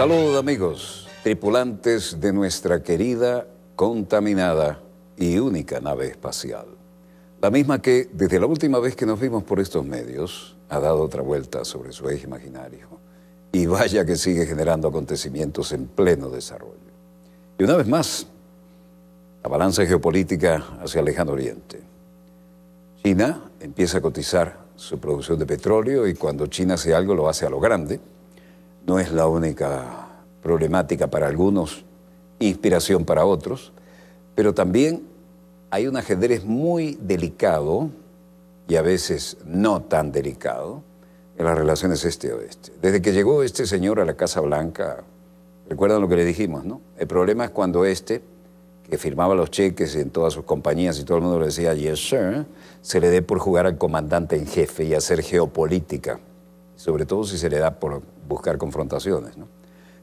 Saludos amigos, tripulantes de nuestra querida, contaminada y única nave espacial. La misma que desde la última vez que nos vimos por estos medios ha dado otra vuelta sobre su eje imaginario. Y vaya que sigue generando acontecimientos en pleno desarrollo. Y una vez más, la balanza geopolítica hacia el lejano oriente. China empieza a cotizar su producción de petróleo y cuando China hace algo lo hace a lo grande no es la única problemática para algunos, inspiración para otros, pero también hay un ajedrez muy delicado y a veces no tan delicado en las relaciones este-oeste. Desde que llegó este señor a la Casa Blanca, recuerdan lo que le dijimos, ¿no? El problema es cuando este, que firmaba los cheques en todas sus compañías y todo el mundo le decía, yes, sir, se le dé por jugar al comandante en jefe y hacer geopolítica, sobre todo si se le da por buscar confrontaciones.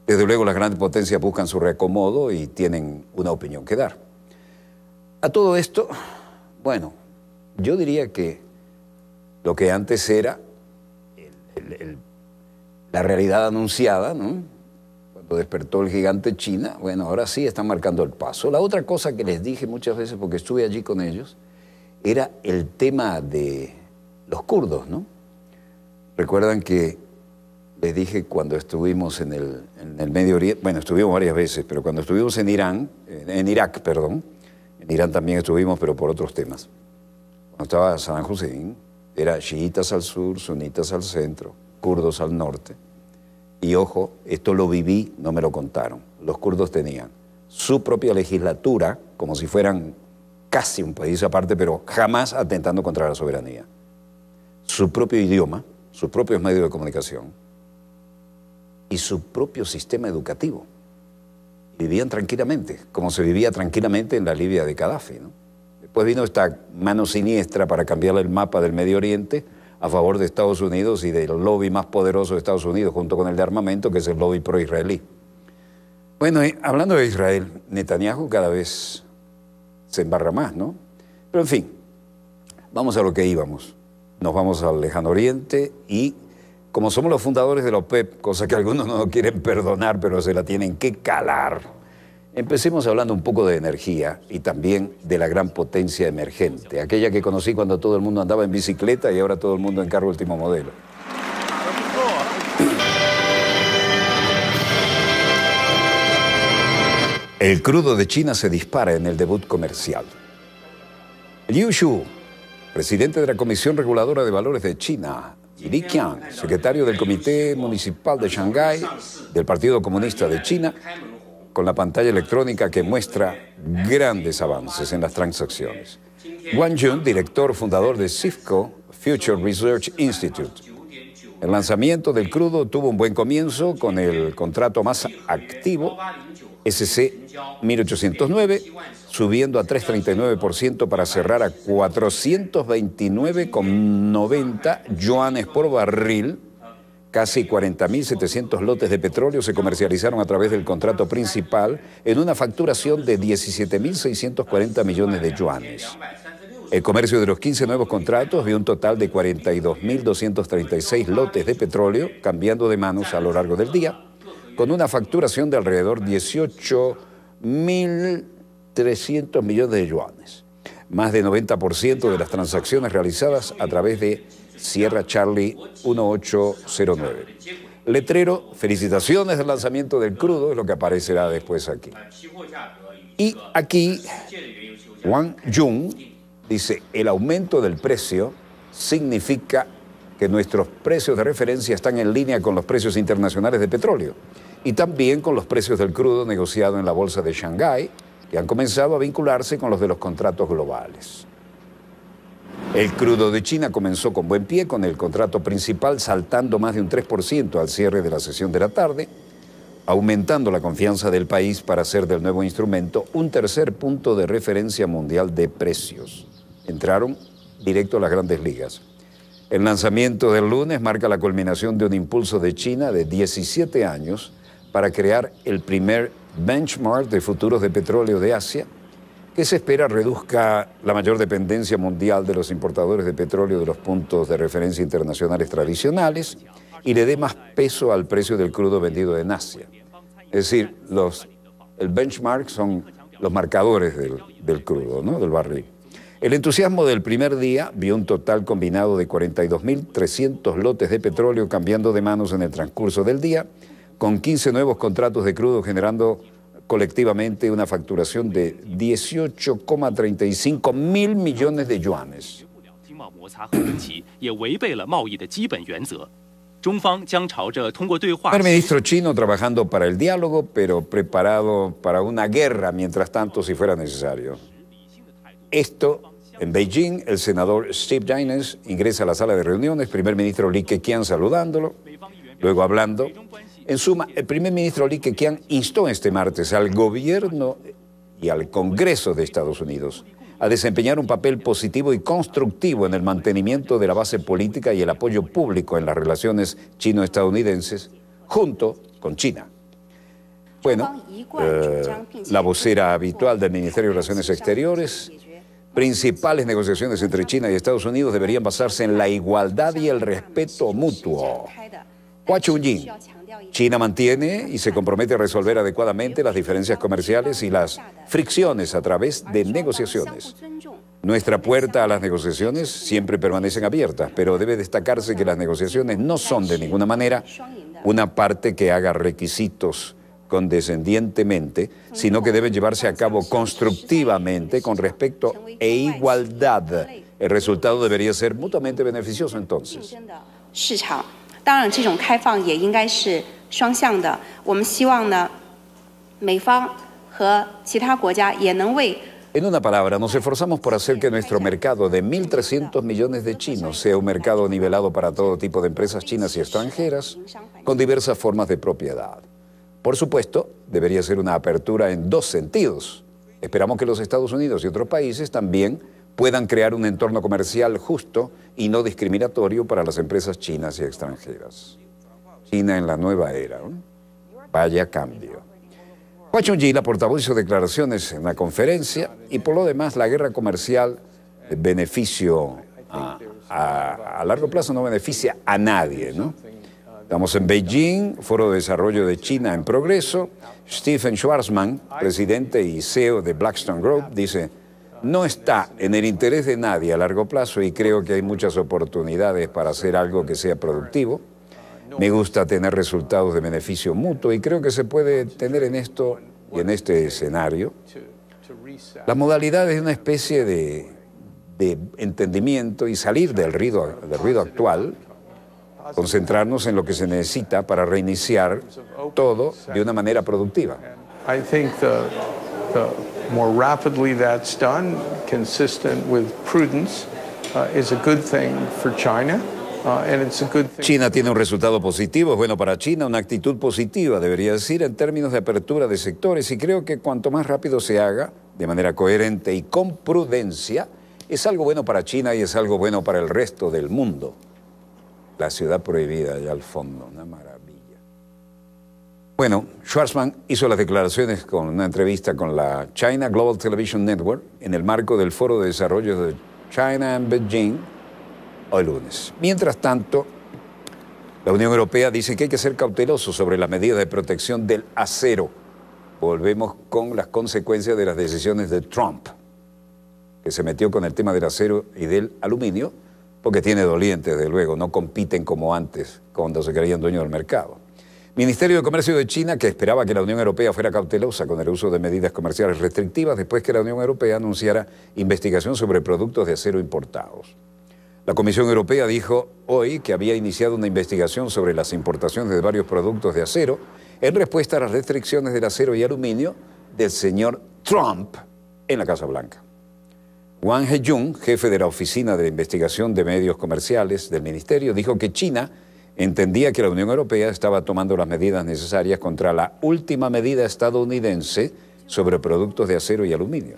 Desde luego las grandes potencias buscan su reacomodo y tienen una opinión que dar. A todo esto, bueno, yo diría que lo que antes era la realidad anunciada, ¿no? cuando despertó el gigante China, bueno, ahora sí están marcando el paso. La otra cosa que les dije muchas veces, porque estuve allí con ellos, era el tema de los kurdos, ¿no? Recuerdan que les dije cuando estuvimos en el, Medio Oriente, bueno, estuvimos varias veces, pero cuando estuvimos en Irán, en Irak, perdón, en Irán también estuvimos, pero por otros temas. Cuando estaba Saddam Hussein, era chiitas al sur, sunitas al centro, kurdos al norte. Y ojo, esto lo viví, no me lo contaron. Los kurdos tenían su propia legislatura, como si fueran casi un país aparte, pero jamás atentando contra la soberanía. Su propio idioma, sus propios medios de comunicación, y su propio sistema educativo. Vivían tranquilamente, como se vivía tranquilamente en la Libia de Gaddafi. Después vino esta mano siniestra para cambiar el mapa del Medio Oriente a favor de Estados Unidos y del lobby más poderoso de Estados Unidos, junto con el de armamento, que es el lobby pro-israelí. Bueno, hablando de Israel, Netanyahu cada vez se embarra más, ¿no? Pero en fin, vamos a lo que íbamos. Nos vamos al lejano oriente y como somos los fundadores de la OPEP, cosa que algunos no quieren perdonar, pero se la tienen que calar, empecemos hablando un poco de energía y también de la gran potencia emergente, aquella que conocí cuando todo el mundo andaba en bicicleta y ahora todo el mundo en carro último modelo. El crudo de China se dispara en el debut comercial. Liu Shu, presidente de la Comisión Reguladora de Valores de China, Li Qiang, secretario del Comité Municipal de Shanghái del Partido Comunista de China, con la pantalla electrónica que muestra grandes avances en las transacciones. Wang Jun, director fundador de CIFCO Future Research Institute. El lanzamiento del crudo tuvo un buen comienzo con el contrato más activo, SC 1809, subiendo a 3,39% para cerrar a 429,90 yuanes por barril. Casi 40.700 lotes de petróleo se comercializaron a través del contrato principal en una facturación de 17.640 millones de yuanes. El comercio de los 15 nuevos contratos vio un total de 42.236 lotes de petróleo cambiando de manos a lo largo del día, con una facturación de alrededor 18.000 300 millones de yuanes. Más de 90% de las transacciones realizadas a través de Sierra Charlie 1809. Letrero, felicitaciones del lanzamiento del crudo, es lo que aparecerá después aquí. Y aquí, Wang Jung dice, el aumento del precio significa que nuestros precios de referencia están en línea con los precios internacionales de petróleo y también con los precios del crudo negociado en la bolsa de Shanghái que han comenzado a vincularse con los de los contratos globales. El crudo de China comenzó con buen pie, con el contrato principal saltando más de un 3% al cierre de la sesión de la tarde, aumentando la confianza del país para hacer del nuevo instrumento un tercer punto de referencia mundial de precios. Entraron directo a las grandes ligas. El lanzamiento del lunes marca la culminación de un impulso de China de 17 años para crear el primer benchmark de futuros de petróleo de Asia, que se espera reduzca la mayor dependencia mundial de los importadores de petróleo de los puntos de referencia internacionales tradicionales y le dé más peso al precio del crudo vendido en Asia. Es decir, los, el benchmark son los marcadores del, del crudo, ¿no? del barril. El entusiasmo del primer día vio un total combinado de 42.300 lotes de petróleo cambiando de manos en el transcurso del día, con 15 nuevos contratos de crudo generando colectivamente una facturación de 18,35 mil millones de yuanes. El ministro chino trabajando para el diálogo, pero preparado para una guerra mientras tanto si fuera necesario. Esto en Beijing, el senador Steve Jennings ingresa a la sala de reuniones, primer ministro Li Keqiang saludándolo, luego hablando. En suma, el primer ministro Li Keqiang instó este martes al gobierno y al Congreso de Estados Unidos a desempeñar un papel positivo y constructivo en el mantenimiento de la base política y el apoyo público en las relaciones chino-estadounidenses junto con China. Bueno, eh, la vocera habitual del Ministerio de Relaciones Exteriores principales negociaciones entre China y Estados Unidos deberían basarse en la igualdad y el respeto mutuo. Hua Chunying, China mantiene y se compromete a resolver adecuadamente las diferencias comerciales y las fricciones a través de negociaciones. Nuestra puerta a las negociaciones siempre permanecen abiertas, pero debe destacarse que las negociaciones no son de ninguna manera una parte que haga requisitos condescendientemente, sino que deben llevarse a cabo constructivamente con respecto e igualdad. El resultado debería ser mutuamente beneficioso entonces. En una palabra, nos esforzamos por hacer que nuestro mercado de 1.300 millones de chinos sea un mercado nivelado para todo tipo de empresas chinas y extranjeras, con diversas formas de propiedad. Por supuesto, debería ser una apertura en dos sentidos. Esperamos que los Estados Unidos y otros países también puedan crear un entorno comercial justo y no discriminatorio para las empresas chinas y extranjeras. China en la nueva era. Vaya cambio. Hua Chunji, la portavoz, hizo declaraciones en la conferencia y por lo demás la guerra comercial beneficio a, a largo plazo no beneficia a nadie, ¿no? Estamos en Beijing, Foro de Desarrollo de China en Progreso. Stephen Schwarzman, presidente y CEO de Blackstone Group, dice, no está en el interés de nadie a largo plazo y creo que hay muchas oportunidades para hacer algo que sea productivo. Me gusta tener resultados de beneficio mutuo y creo que se puede tener en esto y en este escenario la modalidad de una especie de, entendimiento y salir del ruido, del ruido actual concentrarnos en lo que se necesita para reiniciar todo de una manera productiva. I think the, the more rapidly that's done, consistent with prudence, uh, is a good thing for China. And it's a good thing. China tiene un resultado positivo, es bueno para China, una actitud positiva, debería decir, en términos de apertura de sectores. Y creo que cuanto más rápido se haga, de manera coherente y con prudencia, es algo bueno para China y es algo bueno para el resto del mundo. La ciudad prohibida allá al fondo, una maravilla. Bueno, Schwarzman hizo las declaraciones con una entrevista con la China Global Television Network en el marco del Foro de Desarrollo de China en Beijing hoy lunes. Mientras tanto, la Unión Europea dice que hay que ser cauteloso sobre las medidas de protección del acero. Volvemos con las consecuencias de las decisiones de Trump, que se metió con el tema del acero y del aluminio porque tiene dolientes, desde luego, no compiten como antes, cuando se creían dueños del mercado. Ministerio de Comercio de China, que esperaba que la Unión Europea fuera cautelosa con el uso de medidas comerciales restrictivas después que la Unión Europea anunciara investigación sobre productos de acero importados. La Comisión Europea dijo hoy que había iniciado una investigación sobre las importaciones de varios productos de acero en respuesta a las restricciones del acero y aluminio del señor Trump en la Casa Blanca. Wang Hejun, jefe de la Oficina de Investigación de Medios Comerciales del Ministerio, dijo que China entendía que la Unión Europea estaba tomando las medidas necesarias contra la última medida estadounidense sobre productos de acero y aluminio.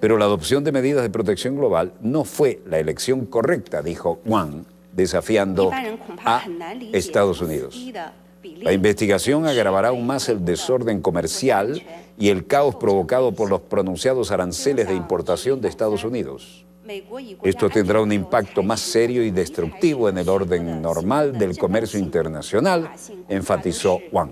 Pero la adopción de medidas de protección global no fue la elección correcta, dijo Wang, desafiando a Estados Unidos. La investigación agravará aún más el desorden comercial y el caos provocado por los pronunciados aranceles de importación de Estados Unidos. Esto tendrá un impacto más serio y destructivo en el orden normal del comercio internacional, enfatizó Wang.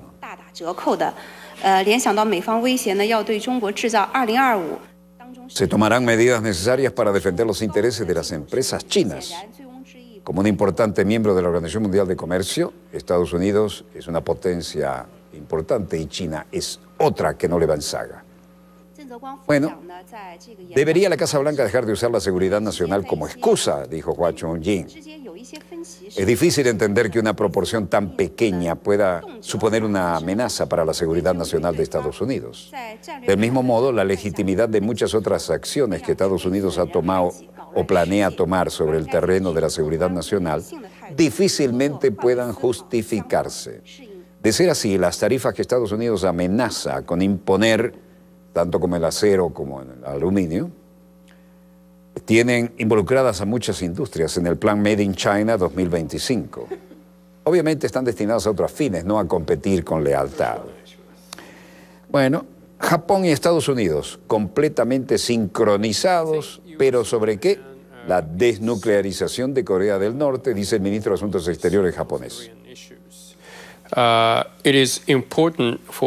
Se tomarán medidas necesarias para defender los intereses de las empresas chinas. Como un importante miembro de la Organización Mundial de Comercio, Estados Unidos es una potencia importante y China es otra que no le va en saga. Bueno, debería la Casa Blanca dejar de usar la seguridad nacional como excusa, dijo Hua Chunying. Es difícil entender que una proporción tan pequeña pueda suponer una amenaza para la seguridad nacional de Estados Unidos. Del mismo modo, la legitimidad de muchas otras acciones que Estados Unidos ha tomado o planea tomar sobre el terreno de la seguridad nacional difícilmente puedan justificarse. De ser así, las tarifas que Estados Unidos amenaza con imponer tanto como el acero como el aluminio, tienen involucradas a muchas industrias en el plan Made in China 2025. Obviamente están destinadas a otros fines, no a competir con lealtad. Bueno, Japón y Estados Unidos completamente sincronizados, pero ¿sobre qué? La desnuclearización de Corea del Norte, dice el ministro de Asuntos Exteriores japonés. Uh,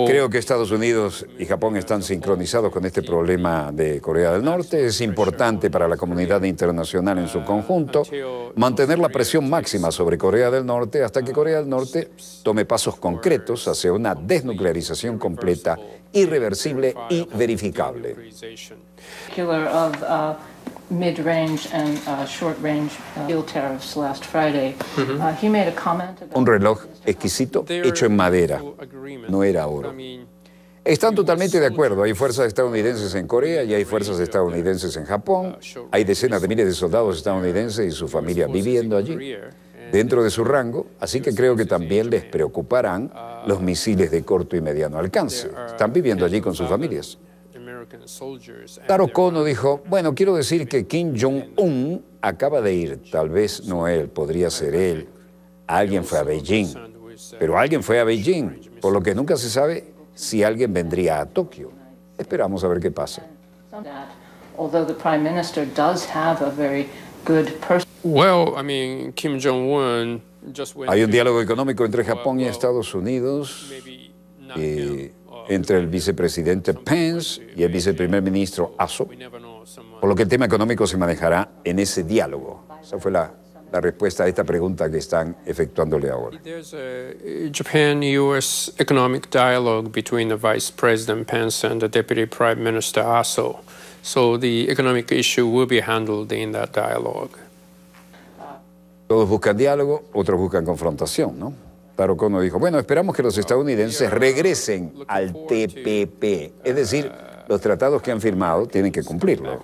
Creo que Estados Unidos y Japón están sincronizados con este problema de Corea del Norte. Es importante para la comunidad internacional en su conjunto mantener la presión máxima sobre Corea del Norte hasta que Corea del Norte tome pasos concretos hacia una desnuclearización completa, irreversible y verificable mid-range and uh, short-range uh, tariffs last Friday. Uh, he made a comment Un reloj exquisito hecho en madera, no era oro. Están totalmente de acuerdo. Hay fuerzas estadounidenses en Corea y hay fuerzas estadounidenses en Japón. Hay decenas de miles de soldados estadounidenses y su familia viviendo allí, dentro de su rango. Así que creo que también les preocuparán los misiles de corto y mediano alcance. Están viviendo allí con sus familias. Taro Kono dijo, bueno, quiero decir que Kim Jong-un acaba de ir, tal vez no él, podría ser él. Alguien fue a Beijing, pero alguien fue a Beijing, por lo que nunca se sabe si alguien vendría a Tokio. Esperamos a ver qué pasa. Hay un diálogo económico entre Japón y Estados Unidos entre el vicepresidente Pence y el viceprimer ministro Aso, por lo que el tema económico se manejará en ese diálogo. Esa fue la, la respuesta a esta pregunta que están efectuándole ahora. Japan-U.S. economic dialogue between the Vice President Pence and the Deputy Prime Minister Aso. So the economic issue will be handled in that dialogue. Todos buscan diálogo, otros buscan confrontación, ¿no? Taro Kono dijo, bueno, esperamos que los estadounidenses regresen al TPP, es decir, los tratados que han firmado tienen que cumplirlo.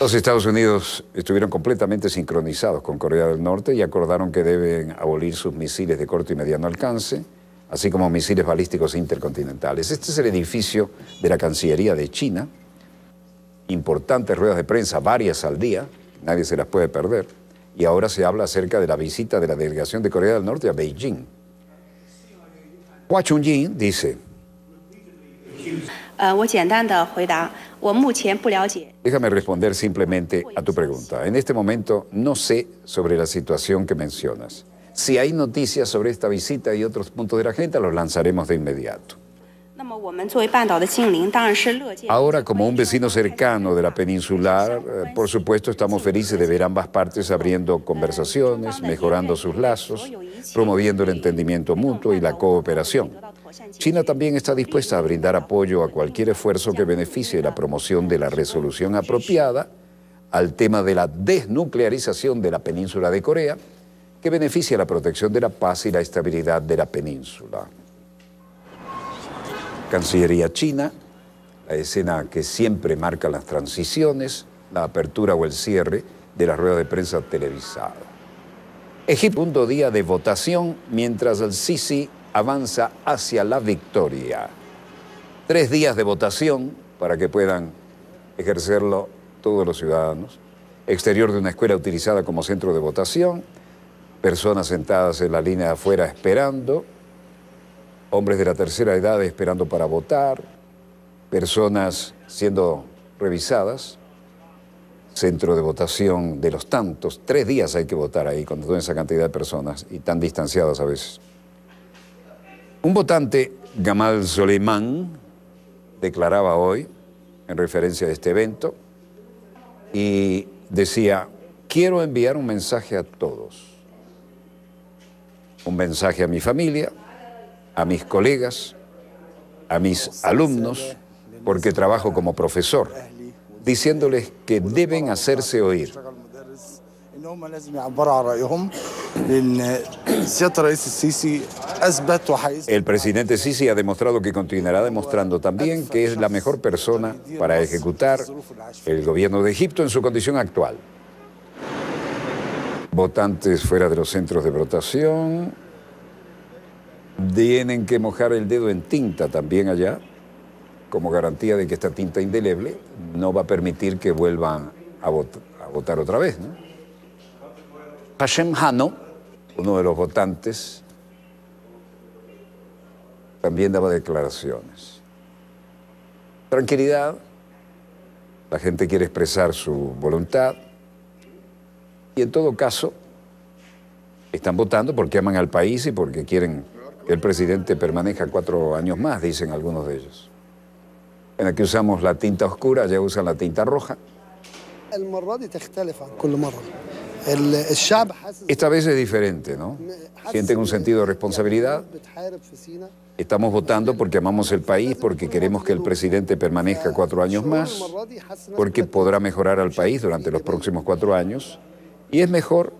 Los Estados Unidos estuvieron completamente sincronizados con Corea del Norte y acordaron que deben abolir sus misiles de corto y mediano alcance, así como misiles balísticos intercontinentales. Este es el edificio de la Cancillería de China, importantes ruedas de prensa, varias al día, nadie se las puede perder y ahora se habla acerca de la visita de la delegación de Corea del Norte a Beijing. Hua Chunying dice, Déjame responder simplemente a tu pregunta. En este momento no sé sobre la situación que mencionas. Si hay noticias sobre esta visita y otros puntos de la agenda, los lanzaremos de inmediato. Ahora, como un vecino cercano de la peninsular, por supuesto estamos felices de ver ambas partes abriendo conversaciones, mejorando sus lazos, promoviendo el entendimiento mutuo y la cooperación. China también está dispuesta a brindar apoyo a cualquier esfuerzo que beneficie la promoción de la resolución apropiada al tema de la desnuclearización de la península de Corea, que beneficia la protección de la paz y la estabilidad de la península. Cancillería China, la escena que siempre marca las transiciones, la apertura o el cierre de la rueda de prensa televisada. Egipto, segundo día de votación mientras el Sisi avanza hacia la victoria. Tres días de votación para que puedan ejercerlo todos los ciudadanos, exterior de una escuela utilizada como centro de votación, personas sentadas en la línea de afuera esperando, hombres de la tercera edad esperando para votar, personas siendo revisadas, centro de votación de los tantos, tres días hay que votar ahí con toda esa cantidad de personas y tan distanciadas a veces. Un votante, Gamal Soleimán, declaraba hoy, en referencia a este evento, y decía, quiero enviar un mensaje a todos, un mensaje a mi familia, a mis colegas, a mis alumnos, porque trabajo como profesor, diciéndoles que deben hacerse oír. El presidente Sisi ha demostrado que continuará demostrando también que es la mejor persona para ejecutar el gobierno de Egipto en su condición actual. Votantes fuera de los centros de votación, tienen que mojar el dedo en tinta también allá, como garantía de que esta tinta indeleble no va a permitir que vuelvan a, vot- a votar otra vez. ¿no? Hashem Hano, uno de los votantes, también daba declaraciones. Tranquilidad, la gente quiere expresar su voluntad y en todo caso están votando porque aman al país y porque quieren que el presidente permanezca cuatro años más, dicen algunos de ellos. En aquí usamos la tinta oscura, ya usan la tinta roja. Esta vez es diferente, ¿no? Sienten un sentido de responsabilidad. Estamos votando porque amamos el país, porque queremos que el presidente permanezca cuatro años más, porque podrá mejorar al país durante los próximos cuatro años y es mejor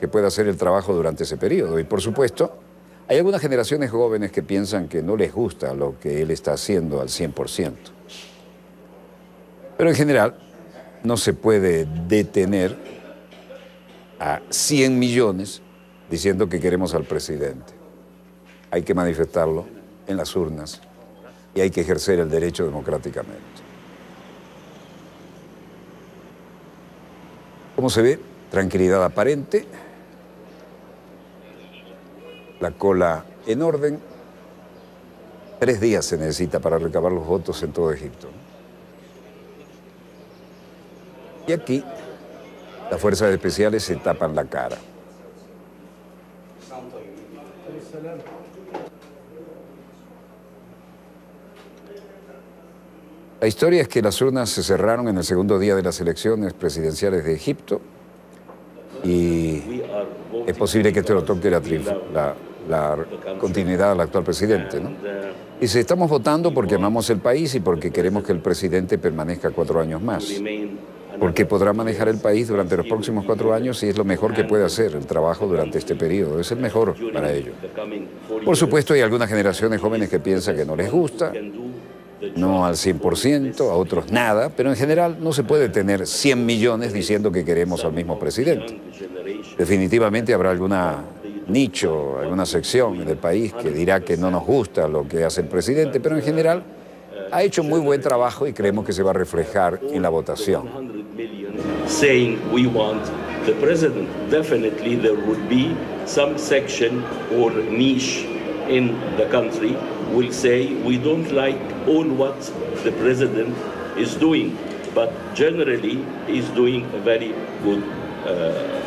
que pueda hacer el trabajo durante ese periodo. Y por supuesto, hay algunas generaciones jóvenes que piensan que no les gusta lo que él está haciendo al 100%. Pero en general, no se puede detener a 100 millones diciendo que queremos al presidente. Hay que manifestarlo en las urnas y hay que ejercer el derecho democráticamente. Como se ve, tranquilidad aparente, la cola en orden. Tres días se necesita para recabar los votos en todo Egipto. Y aquí las fuerzas especiales se tapan la cara. La historia es que las urnas se cerraron en el segundo día de las elecciones presidenciales de Egipto y es posible que esto lo toque la, la- continuidad al actual presidente. ¿no? Dice, estamos votando porque amamos el país y porque queremos que el presidente permanezca cuatro años más. Porque podrá manejar el país durante los próximos cuatro años y es lo mejor que puede hacer el trabajo durante este periodo. Es el mejor para ello. Por supuesto, hay algunas generaciones jóvenes que piensan que no les gusta, no al 100%, a otros nada, pero en general no se puede tener 100 millones diciendo que queremos al mismo presidente. Definitivamente habrá alguna nicho, alguna sección en el país que dirá que no nos gusta lo que hace el presidente, pero en general ha hecho muy buen trabajo y creemos que se va a reflejar en la votación. 100 million saying we want the president. Definitely, there would be some section or niche in the country will say we don't like all what the president is doing, but generally he's doing a very good uh,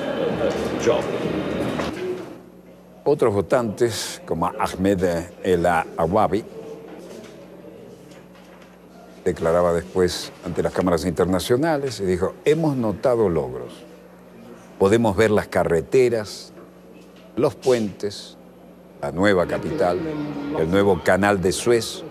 Otros votantes, como Ahmed El Awabi, declaraba después ante las cámaras internacionales y dijo, hemos notado logros. Podemos ver las carreteras, los puentes, la nueva capital, el nuevo canal de Suez.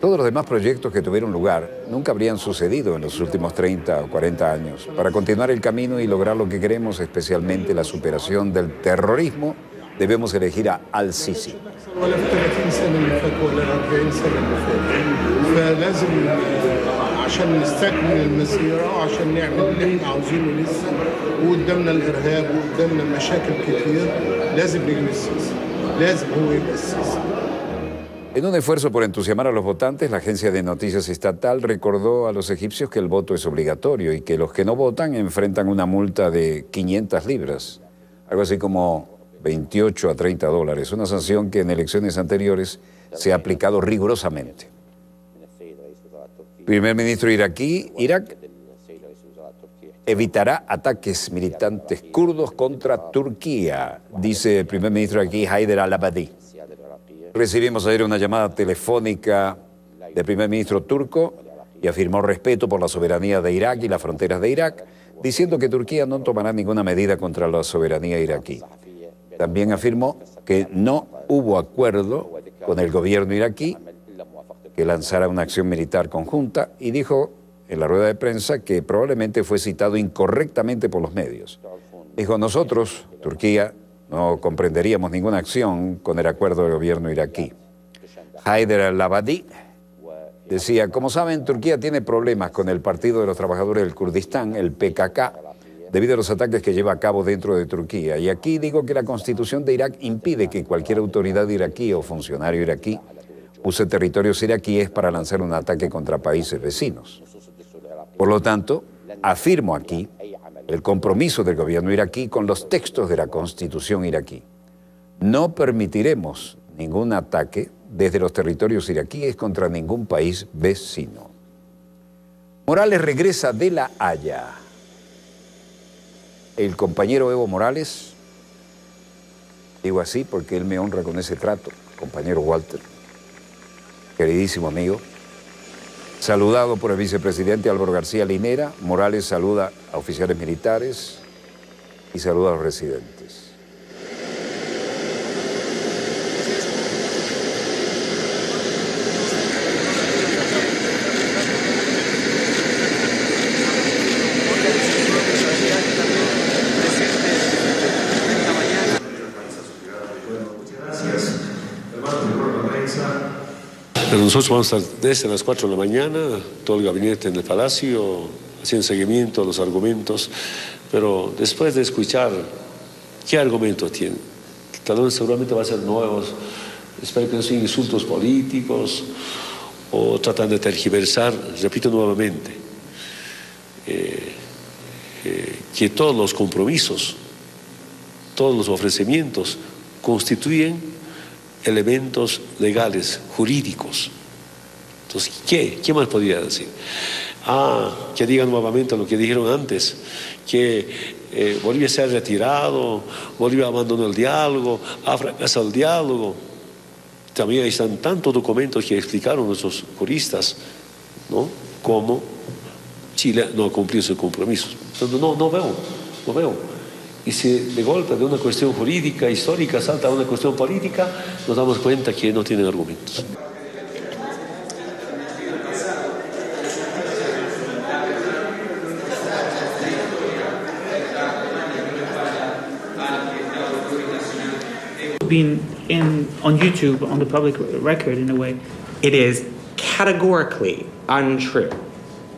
Todos los demás proyectos que tuvieron lugar nunca habrían sucedido en los últimos 30 o 40 años. Para continuar el camino y lograr lo que queremos, especialmente la superación del terrorismo, debemos elegir a Al-Sisi. ولا في 30 سنه اللي فاتوا ولا 40 سنه اللي فاتوا فلازم آه، عشان نستكمل المسيره وعشان نعمل اللي احنا عاوزينه لسه وقدامنا الارهاب وقدامنا مشاكل كتير لازم نجيب السيسي لازم هو يبقى السيسي en un esfuerzo por entusiasmar a los votantes, la agencia de noticias estatal recordó a los egipcios que el voto es obligatorio y que los que no votan enfrentan una multa de 500 libras, algo así como 28 a 30 dólares, una sanción que en elecciones anteriores se ha aplicado rigurosamente. Primer ministro iraquí, Irak evitará ataques militantes kurdos contra Turquía, dice el primer ministro aquí, Haider al-Abadi. Recibimos ayer una llamada telefónica del primer ministro turco y afirmó respeto por la soberanía de Irak y las fronteras de Irak, diciendo que Turquía no tomará ninguna medida contra la soberanía iraquí. También afirmó que no hubo acuerdo con el gobierno iraquí que lanzara una acción militar conjunta y dijo en la rueda de prensa que probablemente fue citado incorrectamente por los medios. Dijo, nosotros, Turquía, no comprenderíamos ninguna acción con el acuerdo del gobierno iraquí. Haider al-Abadi decía, como saben, Turquía tiene problemas con el Partido de los Trabajadores del Kurdistán, el PKK, debido a los ataques que lleva a cabo dentro de Turquía. Y aquí digo que la constitución de Irak impide que cualquier autoridad iraquí o funcionario iraquí use territorios iraquíes para lanzar un ataque contra países vecinos. Por lo tanto, afirmo aquí el compromiso del gobierno iraquí con los textos de la constitución iraquí. No permitiremos ningún ataque desde los territorios iraquíes contra ningún país vecino. Morales regresa de La Haya. El compañero Evo Morales, digo así porque él me honra con ese trato, compañero Walter, queridísimo amigo, Saludado por el vicepresidente Álvaro García Linera, Morales saluda a oficiales militares y saluda a los residentes. Nosotros vamos a estar desde las 4 de la mañana, todo el gabinete en el Palacio, haciendo seguimiento a los argumentos, pero después de escuchar qué argumentos tienen, tal vez seguramente va a ser nuevos, espero que no sean insultos políticos o tratan de tergiversar, repito nuevamente, eh, eh, que todos los compromisos, todos los ofrecimientos constituyen elementos legales, jurídicos. Entonces, ¿qué? ¿Qué más podría decir? Ah, que digan nuevamente lo que dijeron antes, que eh, Bolivia se ha retirado, Bolivia abandonó el diálogo, ha fracasado el diálogo. También están tantos documentos que explicaron nuestros juristas, ¿no? Cómo Chile no ha cumplido sus compromisos. Entonces, no, no veo, no veo y si de golpe de una cuestión jurídica, histórica, salta a una cuestión política, nos damos cuenta que no tienen argumentos. Been in on YouTube on the public record in a way. It is categorically untrue,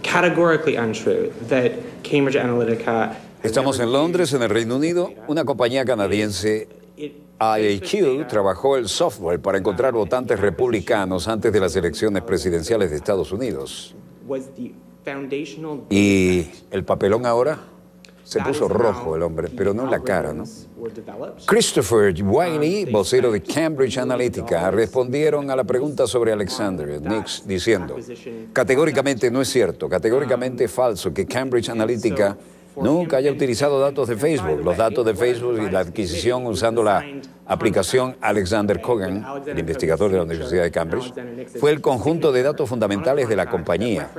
categorically untrue that Cambridge Analytica Estamos en Londres, en el Reino Unido. Una compañía canadiense, IAQ, trabajó el software para encontrar votantes republicanos antes de las elecciones presidenciales de Estados Unidos. Y el papelón ahora se puso rojo el hombre, pero no en la cara, ¿no? Christopher Wiley, vocero de Cambridge Analytica, respondieron a la pregunta sobre Alexander Nix diciendo, categóricamente no es cierto, categóricamente falso que Cambridge Analytica nunca haya utilizado datos de Facebook. Los datos de Facebook y la adquisición usando la aplicación Alexander Cogan, el investigador de la Universidad de Cambridge, fue el conjunto de datos fundamentales de la compañía.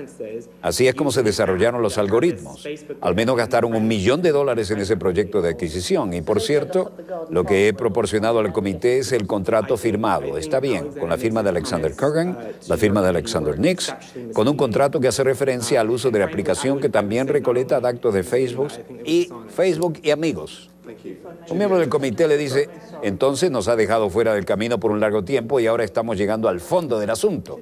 Así es como se desarrollaron los algoritmos. Al menos gastaron un millón de dólares en ese proyecto de adquisición. Y por cierto, lo que he proporcionado al comité es el contrato firmado. Está bien, con la firma de Alexander Cogan, la firma de Alexander Nix, con un contrato que hace referencia al uso de la aplicación que también recolecta datos de Facebook y Facebook y amigos. Un miembro del comité le dice, entonces nos ha dejado fuera del camino por un largo tiempo y ahora estamos llegando al fondo del asunto.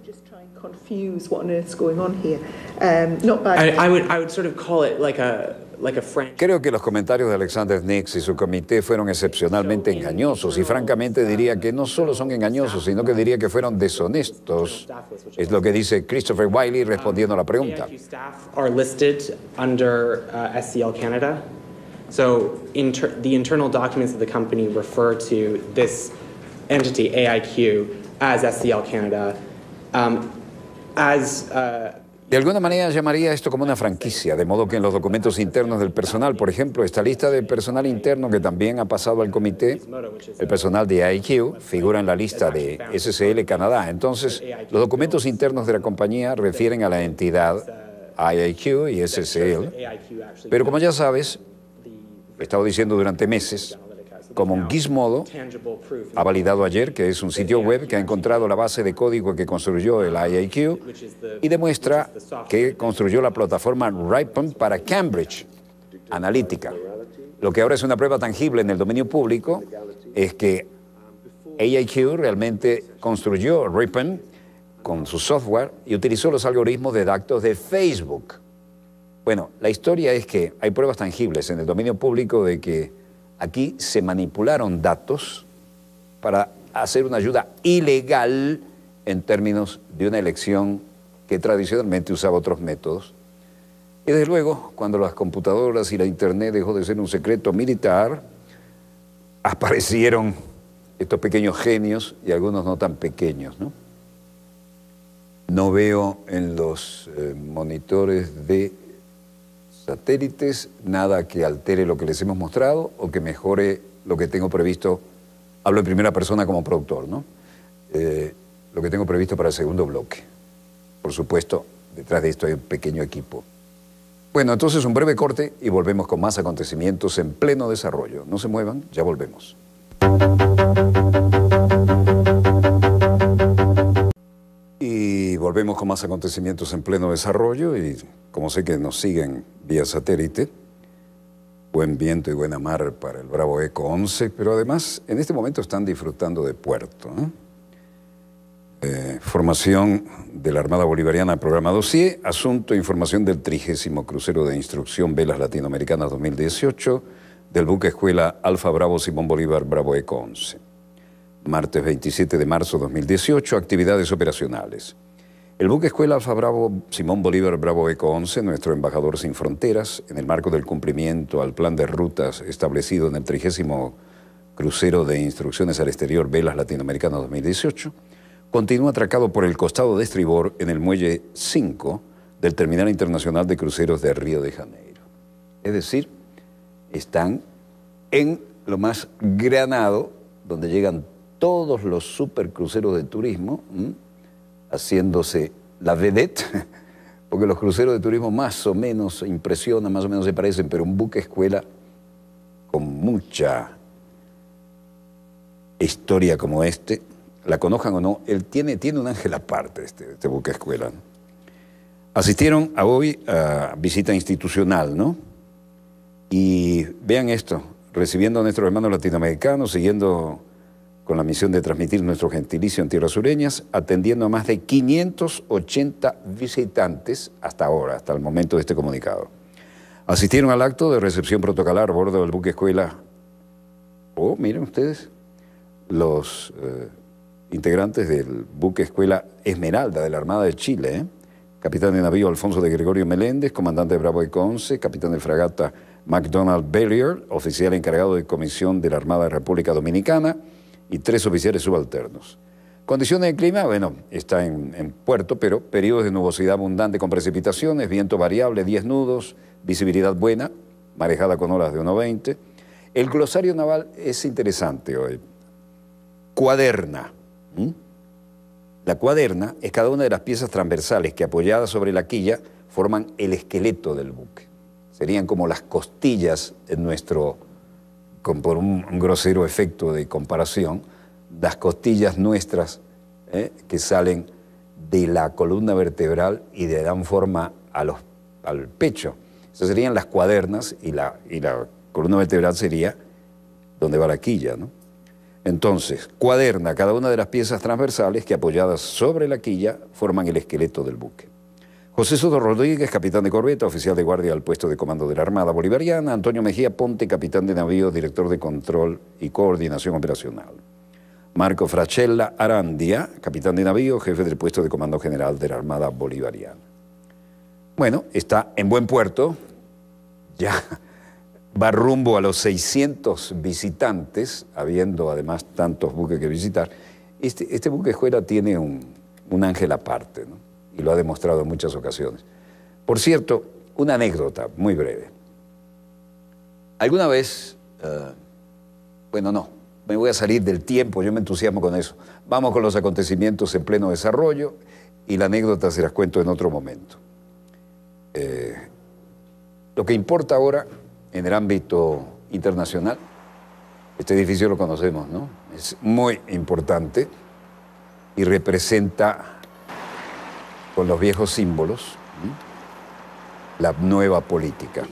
I, I would I would sort of call it like a like a French. Creo que los comentarios de Alexander Nix y su comité fueron excepcionalmente engañosos y francamente diría que no solo son engañosos, sino que diría que fueron deshonestos. Es lo que dice Christopher Wiley respondiendo a la pregunta. So inter- the internal documents of the company refer to this entity, AIQ, as SCL Canada. Um, as uh, De alguna manera llamaría esto como una franquicia, de modo que en los documentos internos del personal, por ejemplo, esta lista de personal interno que también ha pasado al comité, el personal de AIQ figura en la lista de SCL Canadá. Entonces, los documentos internos de la compañía refieren a la entidad IIQ y SCL. Pero como ya sabes, he estado diciendo durante meses, como un Gizmodo ha validado ayer que es un sitio web que ha encontrado la base de código que construyó el IAQ y demuestra que construyó la plataforma Ripon para Cambridge Analytica. Lo que ahora es una prueba tangible en el dominio público es que AIQ realmente construyó Ripon con su software y utilizó los algoritmos de datos de Facebook. Bueno, la historia es que hay pruebas tangibles en el dominio público de que aquí se manipularon datos para hacer una ayuda ilegal en términos de una elección que tradicionalmente usaba otros métodos. Y desde luego, cuando las computadoras y la Internet dejó de ser un secreto militar, aparecieron estos pequeños genios y algunos no tan pequeños. No, no veo en los eh, monitores de satélites nada que altere lo que les hemos mostrado o que mejore lo que tengo previsto. Hablo en primera persona como productor, ¿no? Eh, lo que tengo previsto para el segundo bloque. Por supuesto, detrás de esto hay un pequeño equipo. Bueno, entonces un breve corte y volvemos con más acontecimientos en pleno desarrollo. No se muevan, ya volvemos. Volvemos con más acontecimientos en pleno desarrollo y como sé que nos siguen vía satélite, buen viento y buena mar para el Bravo Eco 11, pero además en este momento están disfrutando de puerto. ¿no? Eh, formación de la Armada Bolivariana, programa dossier, asunto e información del trigésimo crucero de instrucción Velas Latinoamericanas 2018 del buque escuela Alfa Bravo Simón Bolívar Bravo Eco 11. Martes 27 de marzo 2018, actividades operacionales. El buque escuela Alfa Bravo Simón Bolívar Bravo Eco 11, nuestro embajador sin fronteras, en el marco del cumplimiento al plan de rutas establecido en el trigésimo crucero de instrucciones al exterior Velas Latinoamericanas 2018, continúa atracado por el costado de estribor en el muelle 5 del Terminal Internacional de Cruceros de Río de Janeiro. Es decir, están en lo más granado, donde llegan todos los supercruceros de turismo. Haciéndose la vedette, porque los cruceros de turismo más o menos impresionan, más o menos se parecen, pero un buque escuela con mucha historia como este, la conozcan o no, él tiene, tiene un ángel aparte, este, este buque escuela. Asistieron a hoy a visita institucional, ¿no? Y vean esto, recibiendo a nuestros hermanos latinoamericanos, siguiendo con la misión de transmitir nuestro gentilicio en tierras sureñas, atendiendo a más de 580 visitantes hasta ahora, hasta el momento de este comunicado. Asistieron al acto de recepción protocolar a bordo del buque escuela. Oh, miren ustedes, los eh, integrantes del buque escuela Esmeralda de la Armada de Chile, ¿eh? capitán de navío Alfonso de Gregorio Meléndez, comandante de Bravo Eco 11, capitán de fragata McDonald Bellier, oficial encargado de comisión de la Armada de República Dominicana, y tres oficiales subalternos. Condiciones de clima, bueno, está en, en, puerto, pero periodos de nubosidad abundante con precipitaciones, viento variable, 10 nudos, visibilidad buena, marejada con olas de 1.20. El glosario naval es interesante hoy. Cuaderna. La cuaderna es cada una de las piezas transversales que apoyadas sobre la quilla forman el esqueleto del buque. Serían como las costillas en nuestro con, por un, grosero efecto de comparación, las costillas nuestras ¿eh? que salen de la columna vertebral y le dan forma al pecho. Esas serían las cuadernas y la, y la columna vertebral sería donde va la quilla. ¿no? Entonces, cuaderna cada una de las piezas transversales que apoyadas sobre la quilla forman el esqueleto del buque. José Soto Rodríguez, capitán de corbeta, oficial de guardia al puesto de comando de la Armada Bolivariana. Antonio Mejía Ponte, capitán de navío, director de control y coordinación operacional. Marco Frachella Arandia, capitán de navío, jefe del puesto de comando general de la Armada Bolivariana. Bueno, está en buen puerto, ya va rumbo a los 600 visitantes, habiendo además tantos buques que visitar. Este, este buque escuela tiene un, un ángel aparte, ¿no? Y lo ha demostrado en muchas ocasiones. Por cierto, una anécdota muy breve. Alguna vez, eh, bueno, no, me voy a salir del tiempo, yo me entusiasmo con eso. Vamos con los acontecimientos en pleno desarrollo y la anécdota se las cuento en otro momento. Eh, lo que importa ahora en el ámbito internacional, este edificio lo conocemos, ¿no? Es muy importante y representa con los viejos símbolos la nueva política.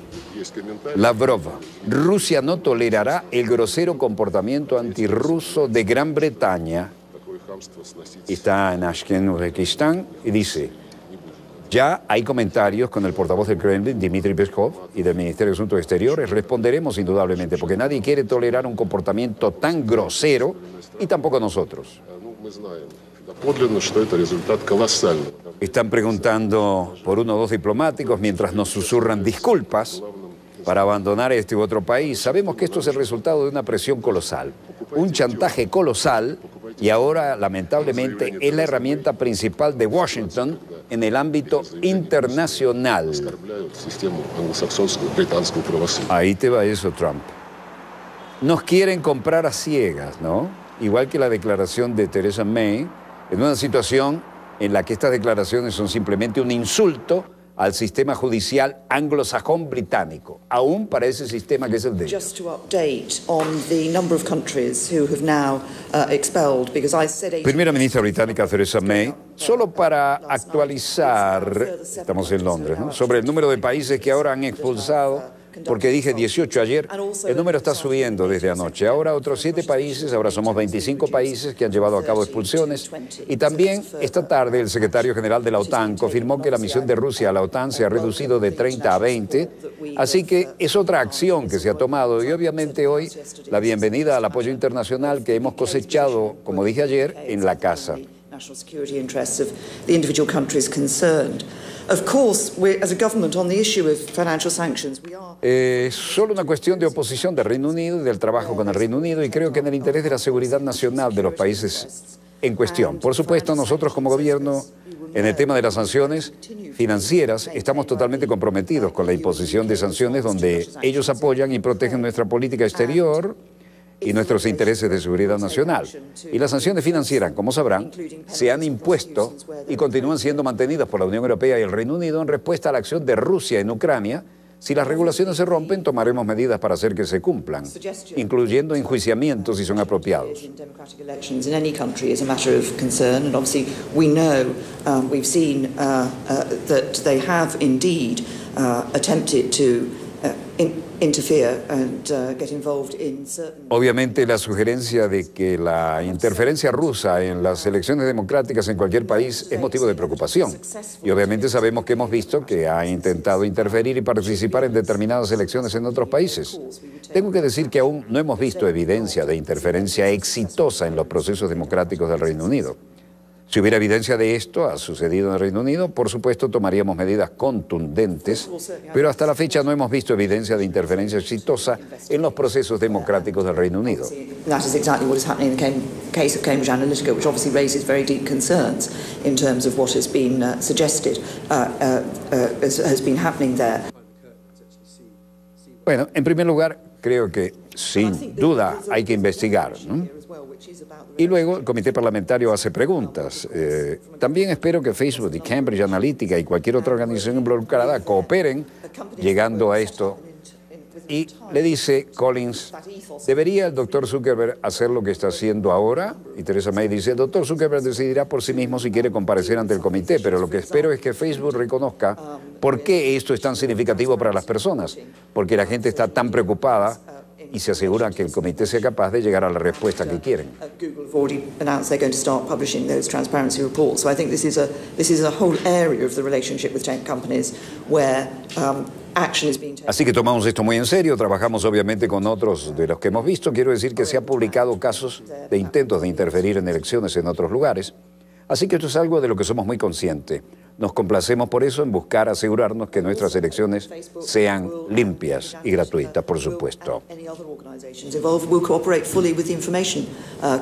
Lavrov, Rusia no tolerará el grosero comportamiento antirruso de Gran Bretaña. Está en Ashken, Uzbekistán, y dice, ya hay comentarios con el portavoz del Kremlin, Dmitry Peskov, y del Ministerio de Asuntos Exteriores. Responderemos indudablemente, porque nadie quiere tolerar un comportamiento tan grosero, y tampoco nosotros. Están preguntando por uno o dos diplomáticos mientras nos susurran disculpas para abandonar este u otro país. Sabemos que esto es el resultado de una presión colosal, un chantaje colosal y ahora lamentablemente es la herramienta principal de Washington en el ámbito internacional. Ahí te va eso, Trump. Nos quieren comprar a ciegas, ¿no? Igual que la declaración de Theresa May, en una situación en la que estas declaraciones son simplemente un insulto al sistema judicial anglosajón británico, aún para ese sistema que es el de ellos. Primera ministra británica Theresa May, solo para actualizar, estamos en Londres, ¿no? sobre el número de países que ahora han expulsado porque dije 18 ayer, el número está subiendo desde anoche. Ahora otros 7 países, ahora somos 25 países que han llevado a cabo expulsiones. Y también esta tarde el secretario general de la OTAN confirmó que la misión de Rusia a la OTAN se ha reducido de 30 a 20. Así que es otra acción que se ha tomado y obviamente hoy la bienvenida al apoyo internacional que hemos cosechado, como dije ayer, en la casa. Es solo una cuestión de oposición del Reino Unido y del trabajo con el Reino Unido y creo que en el interés de la seguridad nacional de los países en cuestión. Por supuesto, nosotros como gobierno, en el tema de las sanciones financieras, estamos totalmente comprometidos con la imposición de sanciones donde ellos apoyan y protegen nuestra política exterior y nuestros intereses de seguridad nacional. Y las sanciones financieras, como sabrán, se han impuesto y continúan siendo mantenidas por la Unión Europea y el Reino Unido en respuesta a la acción de Rusia en Ucrania. Si las regulaciones se rompen, tomaremos medidas para hacer que se cumplan, incluyendo enjuiciamientos si son apropiados. Obviamente la sugerencia de que la interferencia rusa en las elecciones democráticas en cualquier país es motivo de preocupación. Y obviamente sabemos que hemos visto que ha intentado interferir y participar en determinadas elecciones en otros países. Tengo que decir que aún no hemos visto evidencia de interferencia exitosa en los procesos democráticos del Reino Unido. Si hubiera evidencia de esto, ha sucedido en el Reino Unido, por supuesto tomaríamos medidas contundentes, pero hasta la fecha no hemos visto evidencia de interferencia exitosa en los procesos democráticos del Reino Unido. That is exactly what is happening in the case of Cambridge Analytica, which obviously raises very deep concerns in terms of what has been uh, suggested uh, uh, has been happening there. Bueno, en primer lugar, creo que sin duda hay que investigar. ¿no? Y luego el comité parlamentario hace preguntas. Eh, también espero que Facebook y Cambridge Analytica y cualquier otra organización involucrada cooperen llegando a esto. Y le dice Collins, ¿debería el doctor Zuckerberg hacer lo que está haciendo ahora? Y Teresa May dice, el doctor Zuckerberg decidirá por sí mismo si quiere comparecer ante el comité, pero lo que espero es que Facebook reconozca por qué esto es tan significativo para las personas, porque la gente está tan preocupada y se asegura que el comité sea capaz de llegar a la respuesta que quieren. Google have already announced they're going to start publishing those transparency reports. So I think this is a this is a whole area of the relationship with tech companies where um, action is being taken. Así que tomamos esto muy en serio, trabajamos obviamente con otros de los que hemos visto. Quiero decir que se han publicado casos de intentos de interferir en elecciones en otros lugares. Así que esto es algo de lo que somos muy conscientes. Nos complacemos por eso en buscar asegurarnos que nuestras elecciones sean limpias y gratuitas, por supuesto. Any other organisations involved will cooperate fully with the Information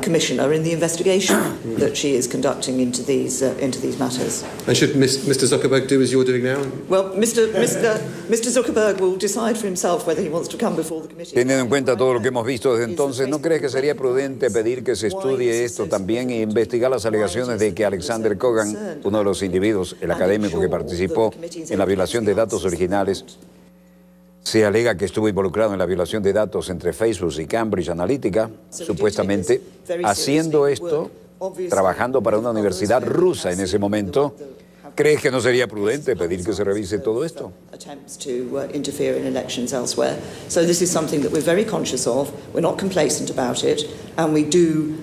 Commissioner in the investigation that she is conducting into these into these matters. And should Miss, Mr. Zuckerberg do as you're doing now? Well, Mr. Mr. Mr. Zuckerberg will decide for himself whether he wants to come before the committee. Teniendo en cuenta todo lo que hemos visto desde entonces, ¿no crees que sería prudente pedir que se estudie esto también e investigar las alegaciones de que Alexander Kogan, uno de los individuos, el académico que participó en la violación de datos originales, se alega que estuvo involucrado en la violación de datos entre Facebook y Cambridge Analytica, supuestamente haciendo esto, trabajando para una universidad rusa en ese momento? ¿Crees que no sería prudente pedir que se revise todo esto? uh. So this is something that we're very conscious of. We're not complacent about it, and we do.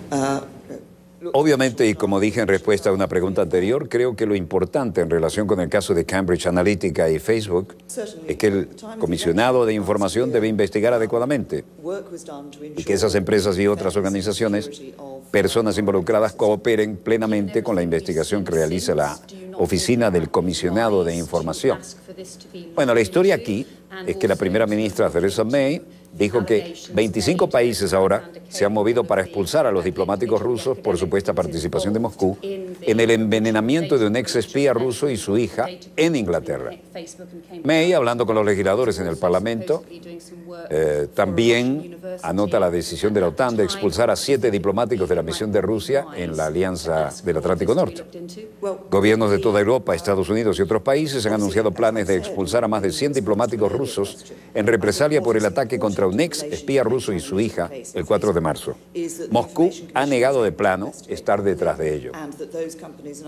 Uh, Obviamente, y como dije en respuesta a una pregunta anterior, creo que lo importante en relación con el caso de Cambridge Analytica y Facebook es que el comisionado de información debe investigar adecuadamente y que esas empresas y otras organizaciones, personas involucradas, cooperen plenamente con la investigación que realiza la Oficina del Comisionado de Información. Bueno, la historia aquí es que la primera ministra Theresa May dijo que 25 países ahora se han movido para expulsar a los diplomáticos rusos por supuesta participación de Moscú en el envenenamiento de un ex espía ruso y su hija en Inglaterra. May, hablando con los legisladores en el Parlamento, eh, también anota la decisión de la OTAN de expulsar a siete diplomáticos de la misión de Rusia en la Alianza del Atlántico Norte. Gobiernos de toda Europa, Estados Unidos y otros países han anunciado planes de expulsar a más de 100 diplomáticos rusos en represalia por el ataque contra un ex espía ruso y su hija el 4 de marzo. Moscú ha negado de plano estar detrás de ello.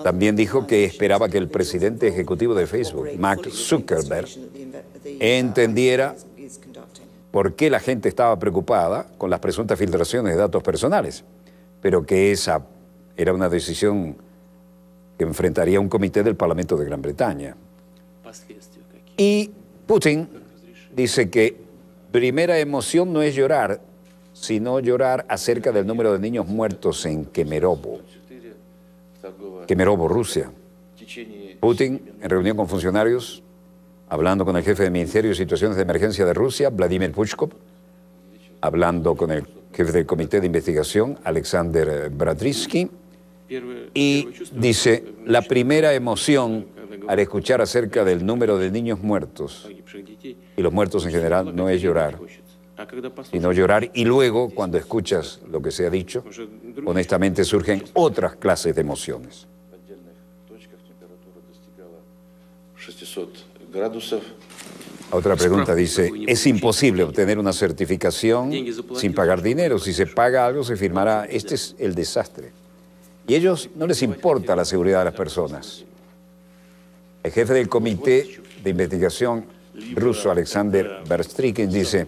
También dijo que esperaba que el presidente ejecutivo de Facebook, Mark Zuckerberg, entendiera. Por qué la gente estaba preocupada con las presuntas filtraciones de datos personales, pero que esa era una decisión que enfrentaría un comité del Parlamento de Gran Bretaña. Y Putin dice que primera emoción no es llorar, sino llorar acerca del número de niños muertos en Kemerovo, Kemerovo, Rusia. Putin, en reunión con funcionarios, hablando con el jefe del Ministerio de Situaciones de Emergencia de Rusia, Vladimir Puchkov, hablando con el jefe del Comité de Investigación, Alexander Bradrisky, y dice, la primera emoción al escuchar acerca del número de niños muertos, y los muertos en general, no es llorar, sino llorar, y luego, cuando escuchas lo que se ha dicho, honestamente surgen otras clases de emociones. Otra pregunta dice, es imposible obtener una certificación sin pagar dinero. Si se paga algo, se firmará. Este es el desastre. Y a ellos no les importa la seguridad de las personas. El jefe del comité de investigación ruso, Alexander Verstrikin, dice,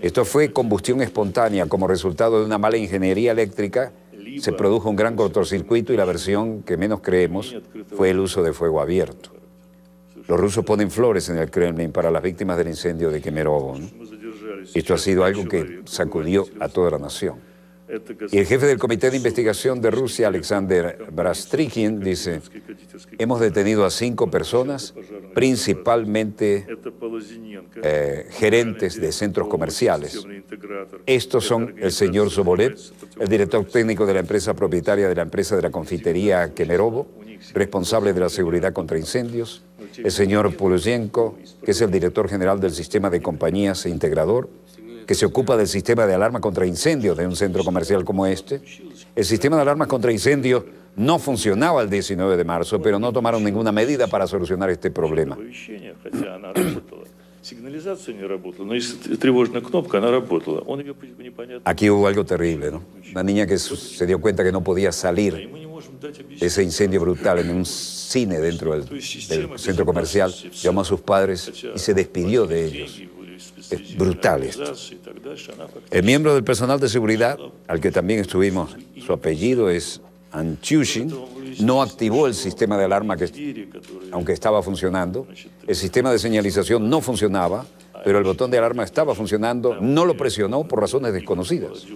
esto fue combustión espontánea como resultado de una mala ingeniería eléctrica. Se produjo un gran cortocircuito y la versión que menos creemos fue el uso de fuego abierto. Los rusos ponen flores en el Kremlin para las víctimas del incendio de Kemerovo. Esto ha sido algo que sacudió a toda la nación. Y el jefe del Comité de Investigación de Rusia, Alexander Brastrikin, dice, hemos detenido a cinco personas, principalmente eh, gerentes de centros comerciales. Estos son el señor Sobolev, el director técnico de la empresa propietaria de la empresa de la confitería Kemerovo, responsable de la seguridad contra incendios, el señor Polusienko, que es el director general del sistema de compañías e integrador, que se ocupa del sistema de alarma contra incendios de un centro comercial como este. El sistema de alarmas contra incendios no funcionaba el 19 de marzo, pero no tomaron ninguna medida para solucionar este problema. Aquí hubo algo terrible, ¿no? Una niña que se dio cuenta que no podía salir ese incendio brutal en un cine dentro del, centro comercial, llamó a sus padres y se despidió de ellos. Es brutal esto. El miembro del personal de seguridad, al que también estuvimos, su apellido es Anchushin, no activó el sistema de alarma que, aunque estaba funcionando. El sistema de señalización no funcionaba, pero el botón de alarma estaba funcionando, no lo presionó por razones desconocidas.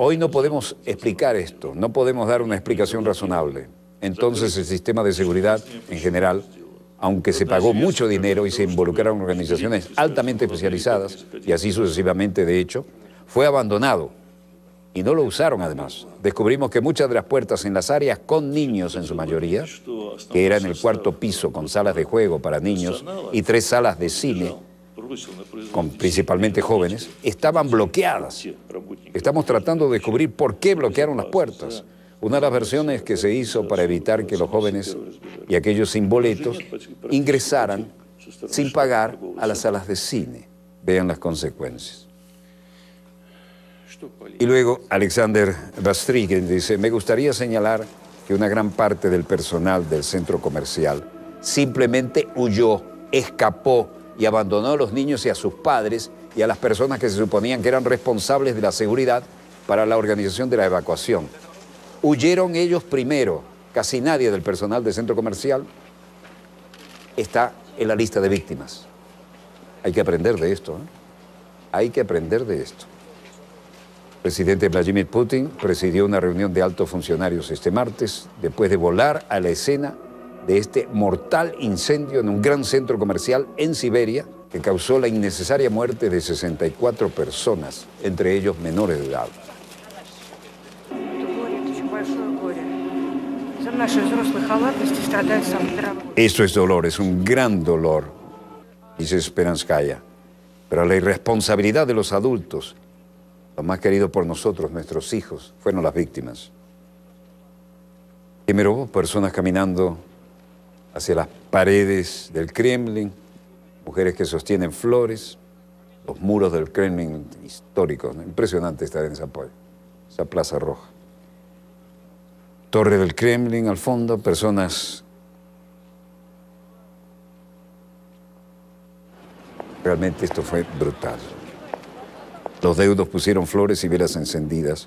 Hoy no podemos explicar esto, no podemos dar una explicación razonable. Entonces el sistema de seguridad en general, aunque se pagó mucho dinero y se involucraron organizaciones altamente especializadas, y así sucesivamente de hecho, fue abandonado. Y no lo usaron además. Descubrimos que muchas de las puertas en las áreas con niños en su mayoría, que era en el cuarto piso con salas de juego para niños y tres salas de cine, con principalmente jóvenes, estaban bloqueadas. Estamos tratando de descubrir por qué bloquearon las puertas. Una de las versiones que se hizo para evitar que los jóvenes y aquellos sin boletos ingresaran sin pagar a las salas de cine. Vean las consecuencias. Y luego Alexander Rastrigen dice, me gustaría señalar que una gran parte del personal del centro comercial simplemente huyó, escapó y abandonó a los niños y a sus padres y a las personas que se suponían que eran responsables de la seguridad para la organización de la evacuación. Huyeron ellos primero, casi nadie del personal del centro comercial está en la lista de víctimas. Hay que aprender de esto, ¿eh? hay que aprender de esto. Presidente Vladimir Putin presidió una reunión de altos funcionarios este martes después de volar a la escena de este mortal incendio en un gran centro comercial en Siberia que causó la innecesaria muerte de 64 personas, entre ellos menores de edad. Esto es dolor, es un gran dolor, dice Speranskaya. Pero la irresponsabilidad de los adultos, los más queridos por nosotros, nuestros hijos, fueron las víctimas. Primero, personas caminando hacia las paredes del Kremlin, mujeres que sostienen flores, los muros del Kremlin históricos. Impresionante estar en esa, esa plaza roja. Torre del Kremlin al fondo, personas Realmente esto fue brutal. Los deudos pusieron flores y velas encendidas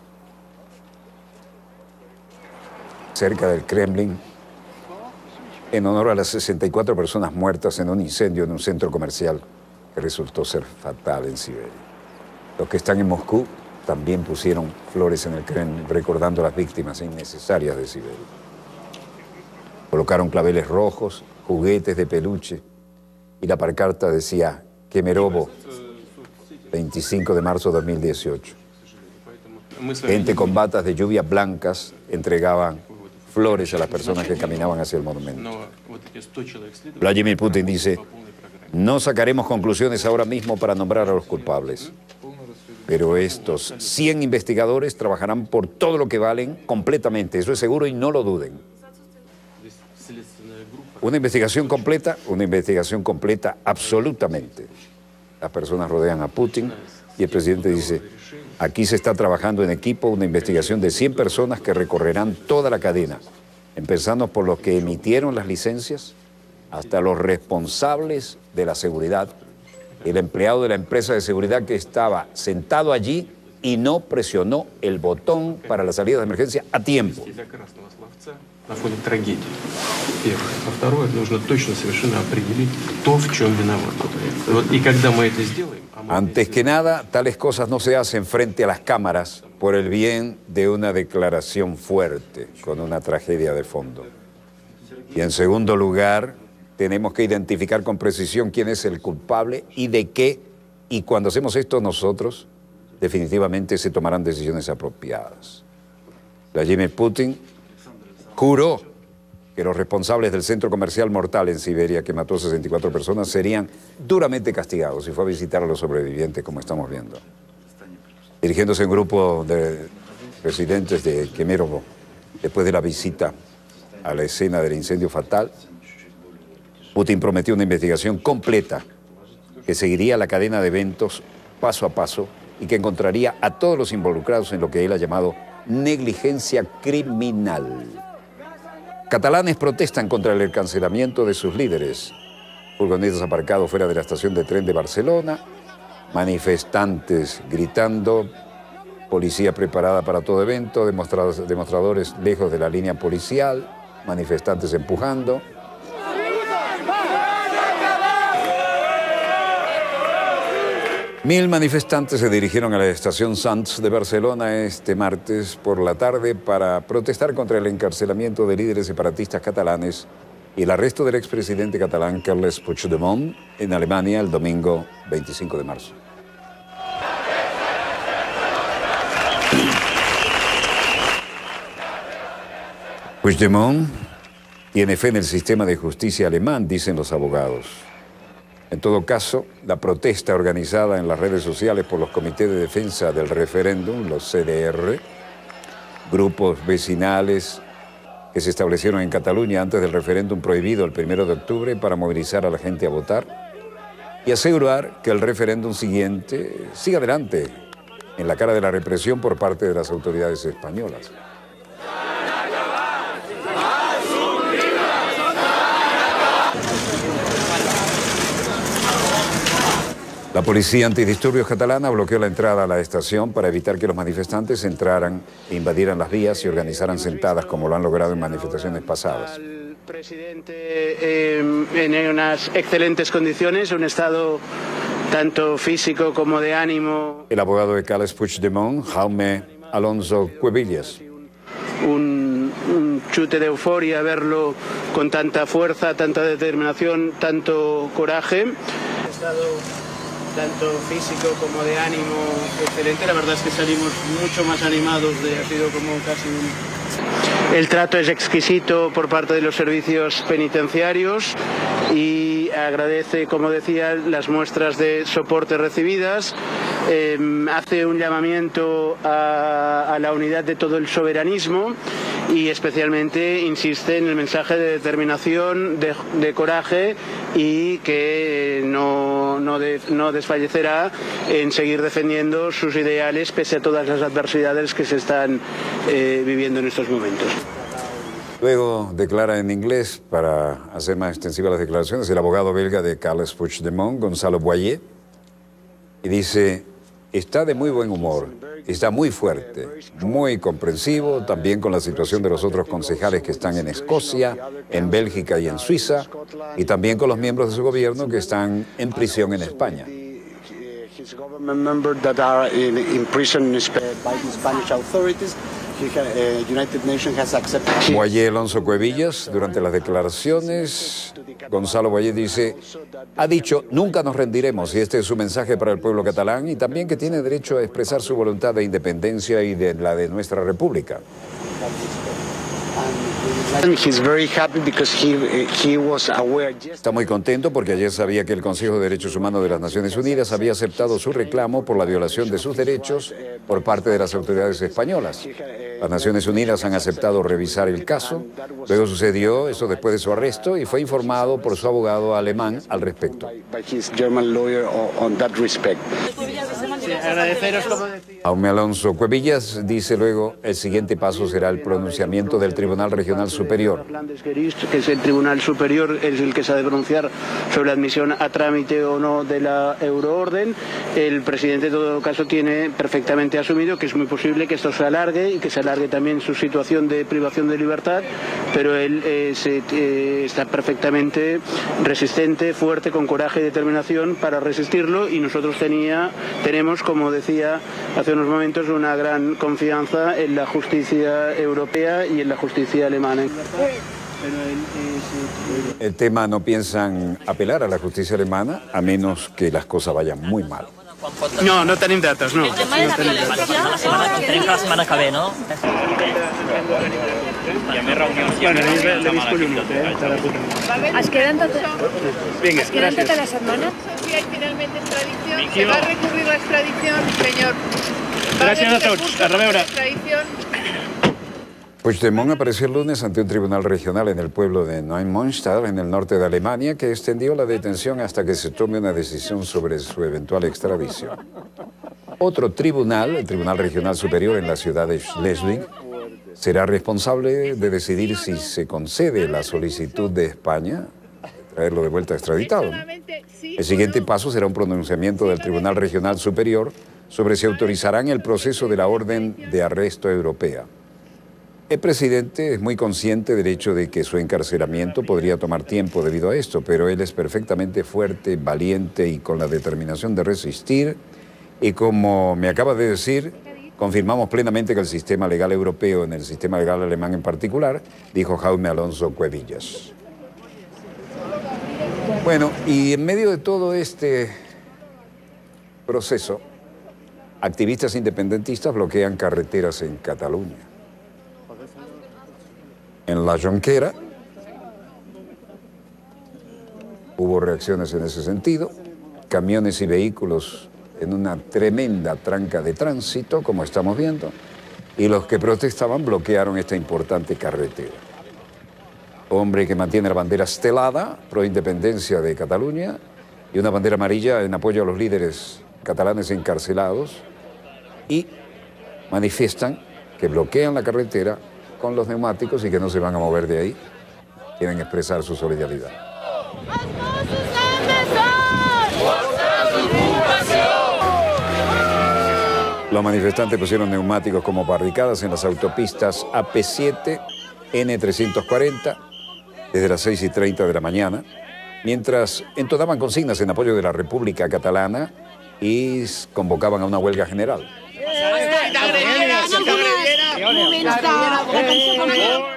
cerca del Kremlin en honor a las 64 personas muertas en un incendio en un centro comercial que resultó ser fatal en Siberia. Los que están en Moscú también pusieron flores en el Kremlin recordando las víctimas innecesarias de Siberia. Colocaron claveles rojos, juguetes de peluche y la parcarta decía Kemerovo, 25 de marzo de 2018. Gente con batas de lluvias blancas entregaban flores a las personas que caminaban hacia el monumento. Vladimir Putin dice, no sacaremos conclusiones ahora mismo para nombrar a los culpables, pero estos 100 investigadores trabajarán por todo lo que valen completamente, eso es seguro y no lo duden. Una investigación completa, una investigación completa absolutamente. Las personas rodean a Putin y el presidente dice, aquí se está trabajando en equipo una investigación de 100 personas que recorrerán toda la cadena, empezando por los que emitieron las licencias hasta los responsables de la seguridad, el empleado de la empresa de seguridad que estaba sentado allí y no presionó el botón para la salida de emergencia a tiempo на фоне трагедии. Первое. А второе, нужно точно совершенно определить то, в чем виноват. Вот, и когда мы это сделаем... Antes que nada, tales cosas no se hacen frente a las cámaras por el bien de una declaración fuerte, con una tragedia de fondo. Y en segundo lugar, tenemos que identificar con precisión quién es el culpable y de qué. Y cuando hacemos esto nosotros, definitivamente se tomarán decisiones apropiadas. Vladimir Putin juró que los responsables del centro comercial mortal en Siberia, que mató 64 personas, serían duramente castigados y fue a visitar a los sobrevivientes, como estamos viendo. Dirigiéndose a un grupo de residentes de Kemerovo, después de la visita a la escena del incendio fatal, Putin prometió una investigación completa que seguiría la cadena de eventos paso a paso y que encontraría a todos los involucrados en lo que él ha llamado negligencia criminal. Catalanes protestan contra el cancelamiento de sus líderes. furgonetas aparcados fuera de la estación de tren de Barcelona, manifestantes gritando, policía preparada para todo evento, demostradores lejos de la línea policial, manifestantes empujando. Mil manifestantes se dirigieron a la estación Sants de Barcelona este martes por la tarde para protestar contra el encarcelamiento de líderes separatistas catalanes y el arresto del expresidente catalán Carles Puigdemont en Alemania el domingo 25 de marzo. Puigdemont tiene fe en el sistema de justicia alemán, dicen los abogados. En todo caso, la protesta organizada en las redes sociales por los comités de defensa del referéndum, los CDR, grupos vecinales que se establecieron en Cataluña antes del referéndum prohibido el 1 de octubre para movilizar a la gente a votar y asegurar que el referéndum siguiente siga adelante en la cara de la represión por parte de las autoridades españolas. La policía antidisturbios catalana bloqueó la entrada a la estación para evitar que los manifestantes entraran, invadieran las vías y organizaran sentadas como lo han logrado en manifestaciones pasadas. El presidente eh, en unas excelentes condiciones, un estado tanto físico como de ánimo. El abogado de Carles Puigdemont, Jaume Alonso Cuevillas. Un, un chute de euforia verlo con tanta fuerza, tanta determinación, tanto coraje. Estado tanto físico como de ánimo excelente. La verdad es que salimos mucho más animados, de, ha sido como casi un... El trato es exquisito por parte de los servicios penitenciarios y agradece, como decía, las muestras de soporte recibidas. Eh, hace un llamamiento a, la unidad de todo el soberanismo y especialmente insiste en el mensaje de determinación, de, coraje y que no, no, no, desfallecerá en seguir defendiendo sus ideales pese a todas las adversidades que se están eh, viviendo en estos momentos. Luego declara en inglés, para hacer más extensivas las declaraciones, el abogado belga de Carles Puigdemont, Gonzalo Boyer, y dice, está de muy buen humor, está muy fuerte, muy comprensivo, también con la situación de los otros concejales que están en Escocia, en Bélgica y en Suiza, y también con los miembros de su gobierno que están en prisión en España. Accepted. Boyer Alonso Cuevillas, durante las declaraciones, Gonzalo Boyer dice, ha dicho, nunca nos rendiremos, y este es su mensaje para el pueblo catalán, y también que tiene derecho a expresar su voluntad de independencia y de la de nuestra república. He's very happy because he, he was aware Está muy contento porque ayer sabía que el Consejo de Derechos Humanos de las Naciones Unidas había aceptado su reclamo por la violación de sus derechos por parte de las autoridades españolas. Las Naciones Unidas han aceptado revisar el caso. Luego sucedió eso después de su arresto y fue informado por su abogado alemán al respecto. by his German lawyer on that respect. agradeceros, como decía. Jaume Alonso Cuevillas dice luego, el siguiente paso será el pronunciamiento del Tribunal Regional Que es el Tribunal Superior, es el que se ha de pronunciar sobre admisión a trámite o no de la euroorden. El presidente, en todo caso, tiene perfectamente asumido que es muy posible que esto se alargue y que se alargue también su situación de privación de libertad, pero él eh, eh, está perfectamente resistente, fuerte, con coraje y determinación para resistirlo y nosotros tenemos, como decía hace unos momentos, una gran confianza en la justicia europea y en la justicia alemana. El tema no piensan apelar a la justicia alemana a menos que las cosas vayan muy mal. No, no tenim dates, no. El tema de la violació, la setmana, tenim que la setmana que ve, no? Hi ha més reunions. Bueno, l'he vist collonut, eh? Te la puta. Es queden totes, Vinga, es queden gràcies. toda la setmana. Si hay finalmente extradición, Vicky, se va a no. recurrir la extradición, señor. Va Gràcies a tots. A reveure. Puigdemont apareció el lunes ante un tribunal regional en el pueblo de Neumünster, en el norte de Alemania, que extendió la detención hasta que se tome una decisión sobre su eventual extradición. Otro tribunal, el Tribunal Regional Superior en la ciudad de Schleswig, será responsable de decidir si se concede la solicitud de España, traerlo de vuelta extraditado. El siguiente paso será un pronunciamiento del Tribunal Regional Superior sobre si autorizarán el proceso de la orden de arresto europea. El presidente es muy consciente del hecho de que su encarcelamiento podría tomar tiempo debido a esto, pero él es perfectamente fuerte, valiente y con la determinación de resistir. Y como me acaba de decir, confirmamos plenamente que el sistema legal europeo, en el sistema legal alemán en particular, dijo Jaume Alonso Cuevillas. Bueno, y en medio de todo este proceso, activistas independentistas bloquean carreteras en Cataluña. En La Jonquera hubo reacciones en ese sentido, camiones y vehículos en una tremenda tranca de tránsito, como estamos viendo, y los que protestaban bloquearon esta importante carretera. Hombre que mantiene la bandera estelada pro independencia de Cataluña y una bandera amarilla en apoyo a los líderes catalanes encarcelados y manifiestan que bloquean la carretera con los neumáticos y que no se van a mover de ahí. Quieren expresar su solidaridad. Los manifestantes pusieron neumáticos como barricadas en las autopistas AP7, N340, desde las 6 y 30 de la mañana, mientras entonaban consignas en apoyo de la República Catalana y convocaban a una huelga general.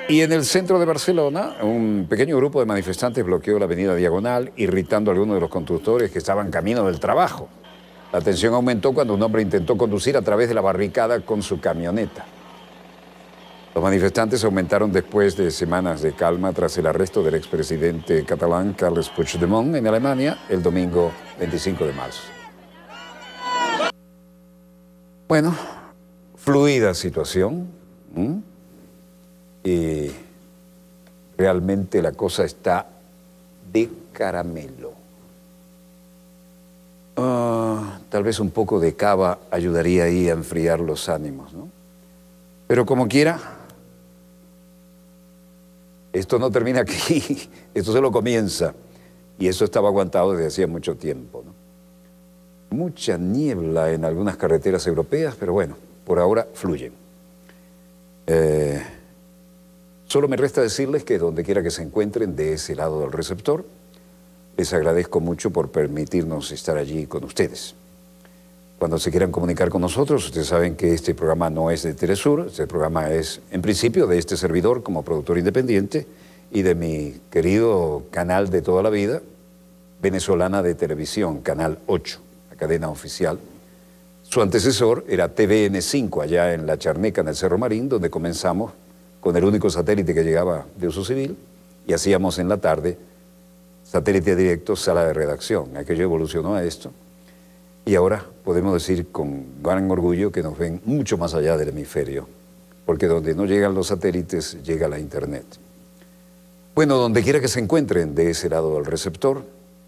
Y en el centro de Barcelona, un pequeño grupo de manifestantes bloqueó la avenida Diagonal, irritando a algunos de los conductores que estaban camino del trabajo. La tensión aumentó cuando un hombre intentó conducir a través de la barricada con su camioneta. Los manifestantes aumentaron después de semanas de calma tras el arresto del expresidente catalán Carles Puigdemont en Alemania el domingo 25 de marzo. Bueno, fluida situación. Y realmente la cosa está de caramelo. Ah, tal vez un poco de cava ayudaría ahí a enfriar los ánimos, ¿no? Pero como quiera, esto no termina aquí, esto solo comienza. Y eso estaba aguantado desde hacía mucho tiempo. ¿no? Mucha niebla en algunas carreteras europeas, pero bueno, por ahora fluyen. Eh, solo me resta decirles que donde quiera que se encuentren de ese lado del receptor, les agradezco mucho por permitirnos estar allí con ustedes. Cuando se quieran comunicar con nosotros, ustedes saben que este programa no es de Telesur, este programa es en principio de este servidor como productor independiente y de mi querido canal de toda la vida, venezolana de televisión, Canal 8, cadena oficial. Su antecesor era TVN5 allá en La Charneca, en el Cerro Marín, donde comenzamos con el único satélite que llegaba de uso civil y hacíamos en la tarde satélite directo, sala de redacción. Aquello evolucionó a esto. Y ahora podemos decir con gran orgullo que nos ven mucho más allá del hemisferio, porque donde no llegan los satélites llega la Internet. Bueno, donde quiera que se encuentren de ese lado del receptor,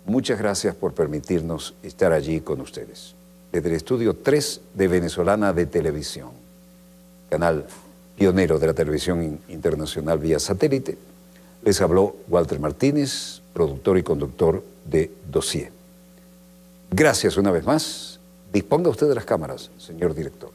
muchas gracias por permitirnos estar allí con ustedes. Desde el estudio 3 de Venezolana de Televisión, canal pionero de la televisión internacional vía satélite, les habló Walter Martínez, productor y conductor de Dossier. Gracias una vez más. Disponga usted de las cámaras, señor director.